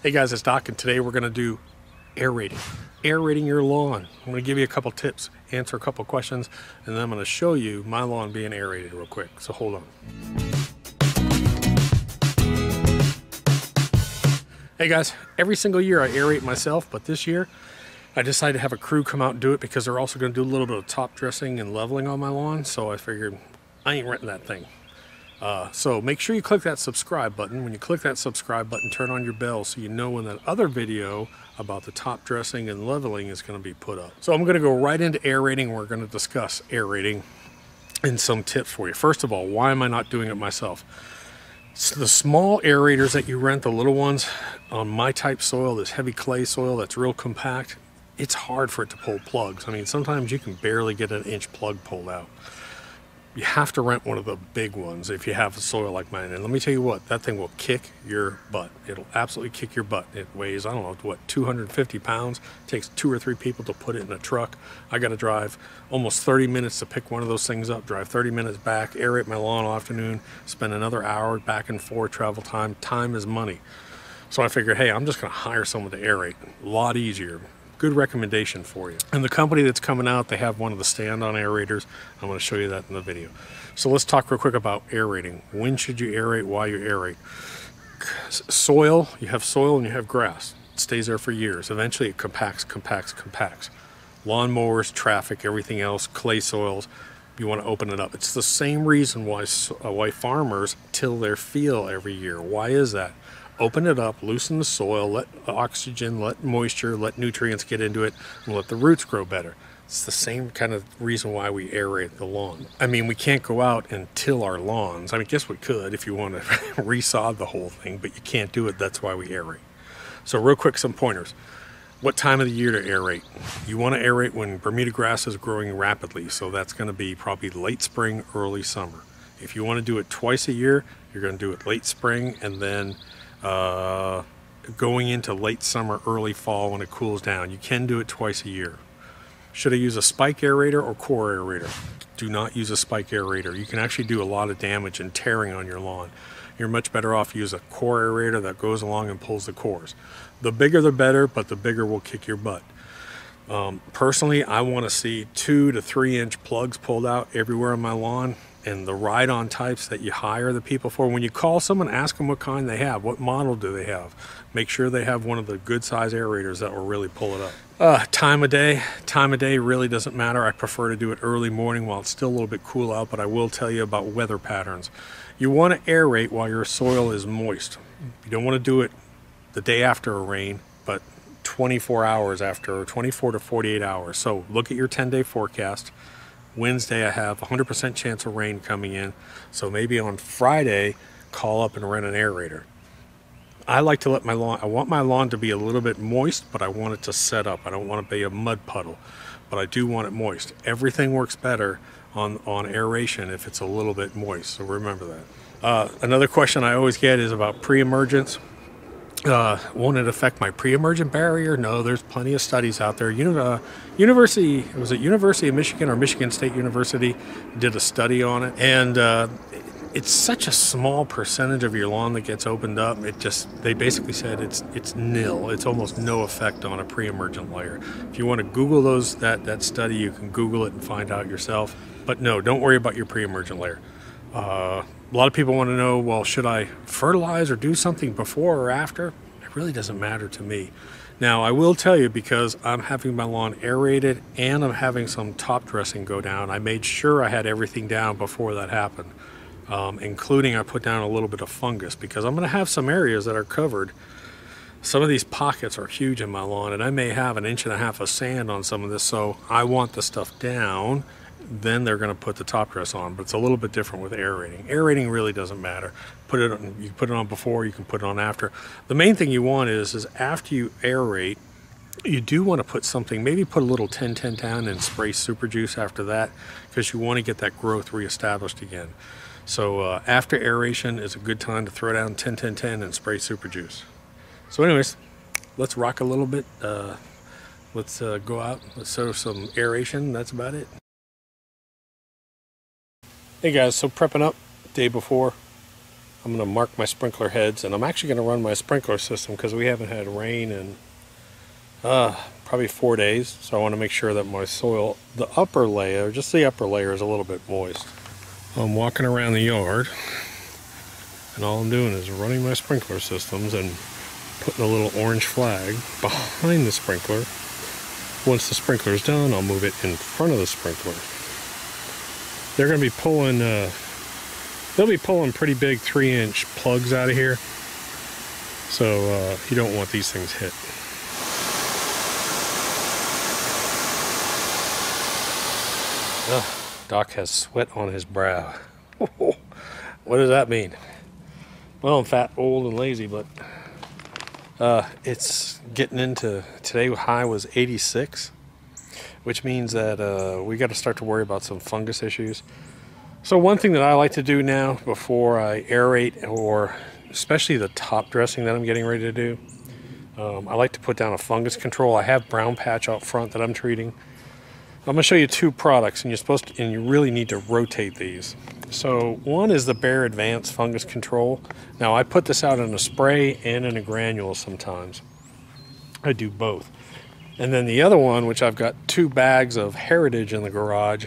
Hey guys, it's Doc, and today we're gonna do aerating. Aerating your lawn. I'm gonna give you a couple tips, answer a couple questions, and then I'm gonna show you my lawn being aerated real quick. So hold on. Hey guys, every single year I aerate myself, but this year I decided to have a crew come out and do it because they're also gonna do a little bit of top dressing and leveling on my lawn. So I figured I ain't renting that thing. Uh, so make sure you click that subscribe button. When you click that subscribe button, turn on your bell so you know when that other video about the top dressing and leveling is going to be put up. So I'm going to go right into aerating. We're going to discuss aerating and some tips for you. First of all, why am I not doing it myself? So the small aerators that you rent, the little ones on my type soil, this heavy clay soil that's real compact, it's hard for it to pull plugs. I mean, sometimes you can barely get an inch plug pulled out you have to rent one of the big ones if you have a soil like mine. And let me tell you what, that thing will kick your butt. It'll absolutely kick your butt. It weighs, I don't know, what, 250 pounds. It takes two or three people to put it in a truck. I got to drive almost 30 minutes to pick one of those things up, drive 30 minutes back, aerate my lawn all afternoon, spend another hour back and forth travel time. Time is money. So I figured, hey, I'm just going to hire someone to aerate. A lot easier good recommendation for you. And the company that's coming out, they have one of the stand-on aerators. I'm going to show you that in the video. So let's talk real quick about aerating. When should you aerate? Why you aerate? Soil, you have soil and you have grass. It stays there for years. Eventually it compacts, compacts, compacts. Lawnmowers, traffic, everything else, clay soils, you want to open it up. It's the same reason why, uh, why farmers till their field every year. Why is that? Open it up, loosen the soil, let oxygen, let moisture, let nutrients get into it, and let the roots grow better. It's the same kind of reason why we aerate the lawn. I mean, we can't go out and till our lawns. I mean, guess we could if you want to resod the whole thing, but you can't do it. That's why we aerate. So real quick, some pointers. What time of the year to aerate? You want to aerate when Bermuda grass is growing rapidly. So that's going to be probably late spring, early summer. If you want to do it twice a year, you're going to do it late spring and then uh, going into late summer, early fall when it cools down. You can do it twice a year. Should I use a spike aerator or core aerator? Do not use a spike aerator. You can actually do a lot of damage and tearing on your lawn. You're much better off use a core aerator that goes along and pulls the cores. The bigger the better, but the bigger will kick your butt. Um, personally, I want to see two to three inch plugs pulled out everywhere on my lawn and the ride-on types that you hire the people for. When you call someone, ask them what kind they have, what model do they have. Make sure they have one of the good size aerators that will really pull it up. Uh, time of day, time of day really doesn't matter. I prefer to do it early morning while it's still a little bit cool out, but I will tell you about weather patterns. You want to aerate while your soil is moist. You don't want to do it the day after a rain, but 24 hours after, or 24 to 48 hours. So look at your 10 day forecast Wednesday, I have 100% chance of rain coming in. So maybe on Friday, call up and rent an aerator. I like to let my lawn, I want my lawn to be a little bit moist, but I want it to set up. I don't want to be a mud puddle, but I do want it moist. Everything works better on, on aeration if it's a little bit moist, so remember that. Uh, another question I always get is about pre-emergence. Uh, won't it affect my pre-emergent barrier? No, there's plenty of studies out there. Uni- uh, University, was it University of Michigan or Michigan State University did a study on it, and uh, it's such a small percentage of your lawn that gets opened up. It just they basically said it's it's nil. It's almost no effect on a pre-emergent layer. If you want to Google those that that study, you can Google it and find out yourself. But no, don't worry about your pre-emergent layer. Uh, a lot of people want to know, well, should I fertilize or do something before or after? It really doesn't matter to me. Now, I will tell you because I'm having my lawn aerated and I'm having some top dressing go down, I made sure I had everything down before that happened, um, including I put down a little bit of fungus because I'm going to have some areas that are covered. Some of these pockets are huge in my lawn, and I may have an inch and a half of sand on some of this, so I want the stuff down then they're going to put the top dress on. But it's a little bit different with aerating. Aerating really doesn't matter. Put it on, you put it on before, you can put it on after. The main thing you want is is after you aerate, you do want to put something, maybe put a little 10-10 down and spray super juice after that because you want to get that growth reestablished again. So uh, after aeration is a good time to throw down 10-10-10 and spray super juice. So anyways, let's rock a little bit. Uh, let's uh, go out, let's serve some aeration. That's about it. Hey guys, so prepping up day before. I'm going to mark my sprinkler heads and I'm actually going to run my sprinkler system because we haven't had rain in uh, probably four days. So I want to make sure that my soil, the upper layer, just the upper layer is a little bit moist. I'm walking around the yard and all I'm doing is running my sprinkler systems and putting a little orange flag behind the sprinkler. Once the sprinkler is done, I'll move it in front of the sprinkler. They're going to be pulling, uh, they'll be pulling pretty big three inch plugs out of here. So uh, you don't want these things hit. Doc has sweat on his brow. what does that mean? Well, I'm fat, old, and lazy, but uh, it's getting into today. High was 86, which means that uh, we got to start to worry about some fungus issues. So one thing that I like to do now before I aerate, or especially the top dressing that I'm getting ready to do, um, I like to put down a fungus control. I have brown patch out front that I'm treating. I'm going to show you two products, and you're supposed to, and you really need to rotate these. So one is the Bayer Advanced Fungus Control. Now I put this out in a spray and in a granule sometimes. I do both. And then the other one, which I've got two bags of Heritage in the garage,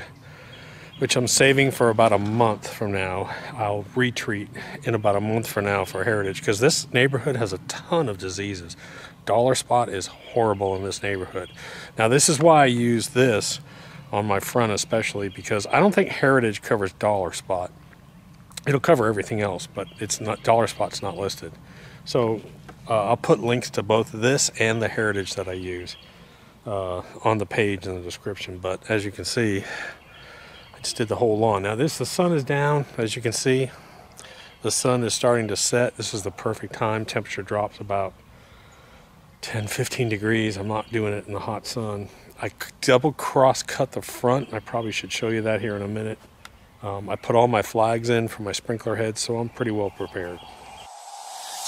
which I'm saving for about a month from now. I'll retreat in about a month from now for Heritage because this neighborhood has a ton of diseases. Dollar spot is horrible in this neighborhood. Now this is why I use this on my front especially because I don't think Heritage covers dollar spot. It'll cover everything else, but it's not dollar spot's not listed. So uh, I'll put links to both this and the Heritage that I use uh, on the page in the description. But as you can see, I just did the whole lawn. Now this, the sun is down, as you can see. The sun is starting to set. This is the perfect time. Temperature drops about 10, 15 degrees. I'm not doing it in the hot sun. I double cross cut the front. I probably should show you that here in a minute. Um, I put all my flags in for my sprinkler head, so I'm pretty well prepared.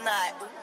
all night.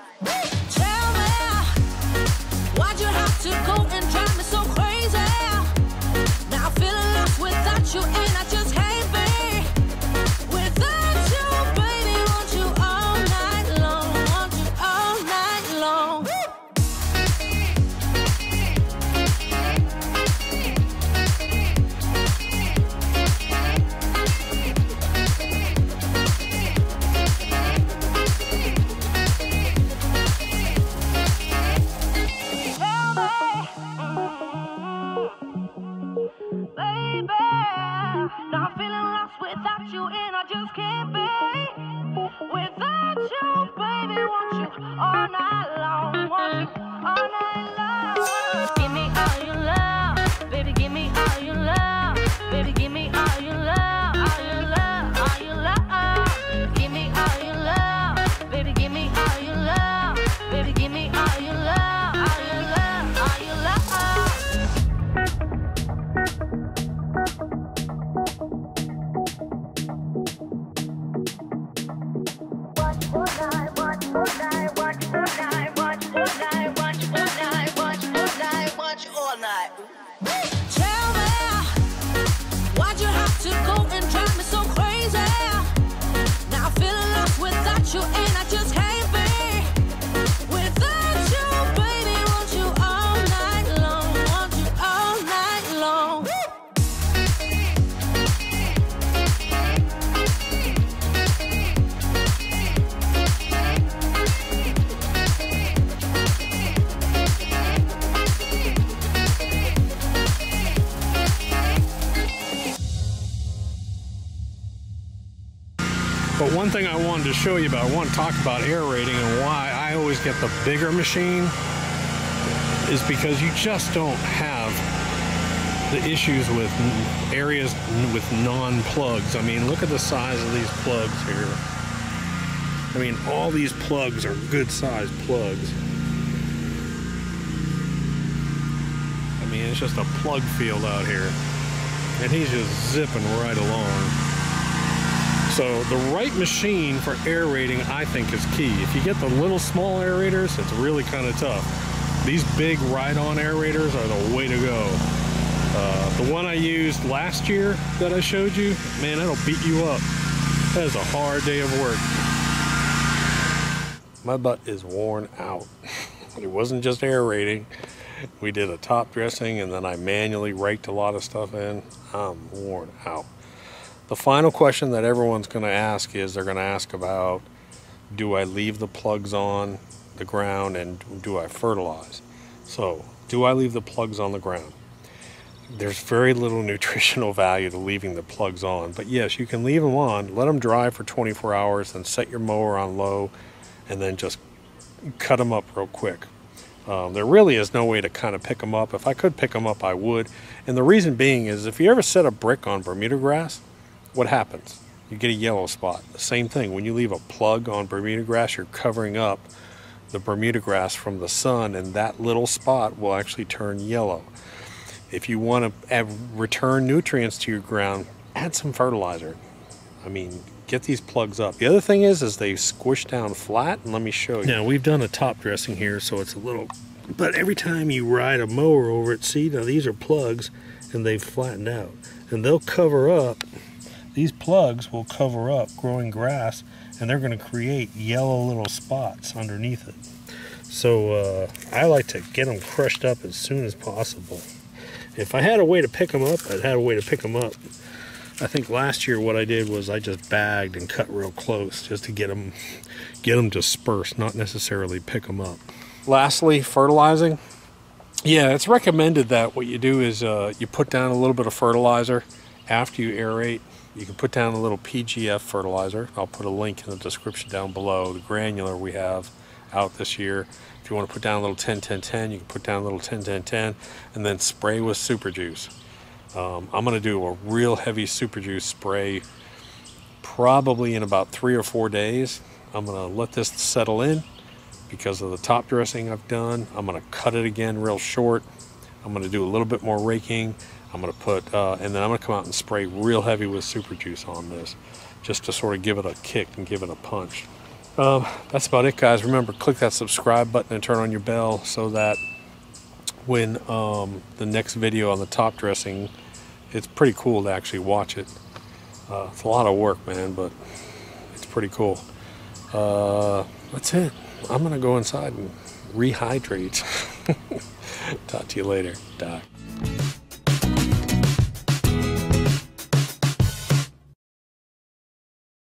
you and I just had one thing I wanted to show you about, I want to talk about aerating and why I always get the bigger machine is because you just don't have the issues with areas with non-plugs. I mean, look at the size of these plugs here. I mean, all these plugs are good sized plugs. I mean, it's just a plug field out here. And he's just zipping right along. So the right machine for aerating, I think, is key. If you get the little small aerators, it's really kind of tough. These big ride-on aerators are the way to go. Uh, the one I used last year that I showed you, man, that'll beat you up. That is a hard day of work. My butt is worn out. it wasn't just aerating. We did a top dressing and then I manually raked a lot of stuff in. I'm worn out. The final question that everyone's going to ask is they're going to ask about do I leave the plugs on the ground and do I fertilize? So, do I leave the plugs on the ground? There's very little nutritional value to leaving the plugs on, but yes, you can leave them on, let them dry for 24 hours, and set your mower on low, and then just cut them up real quick. Um, there really is no way to kind of pick them up. If I could pick them up, I would. And the reason being is if you ever set a brick on Bermuda grass, what happens? You get a yellow spot. The same thing, when you leave a plug on Bermuda grass, you're covering up the Bermuda grass from the sun, and that little spot will actually turn yellow. If you want to add, return nutrients to your ground, add some fertilizer. I mean, get these plugs up. The other thing is, is they squish down flat, and let me show you. Now, we've done a top dressing here, so it's a little, but every time you ride a mower over it, see, now these are plugs, and they've flattened out. And they'll cover up these plugs will cover up growing grass and they're going to create yellow little spots underneath it. So uh, I like to get them crushed up as soon as possible. If I had a way to pick them up, I'd have a way to pick them up. I think last year what I did was I just bagged and cut real close just to get them, get them dispersed, not necessarily pick them up. Lastly, fertilizing. Yeah, it's recommended that what you do is uh, you put down a little bit of fertilizer after you aerate you can put down a little PGF fertilizer. I'll put a link in the description down below. The granular we have out this year. If you want to put down a little 10 10 10, you can put down a little 10 10 10 and then spray with super juice. Um, I'm going to do a real heavy super juice spray probably in about three or four days. I'm going to let this settle in because of the top dressing I've done. I'm going to cut it again real short. I'm going to do a little bit more raking I'm going to put, uh, and then I'm going to come out and spray real heavy with super juice on this just to sort of give it a kick and give it a punch. Um, that's about it, guys. Remember, click that subscribe button and turn on your bell so that when um, the next video on the top dressing, it's pretty cool to actually watch it. Uh, it's a lot of work, man, but it's pretty cool. Uh, that's it. I'm going to go inside and rehydrate. Talk to you later. Doc.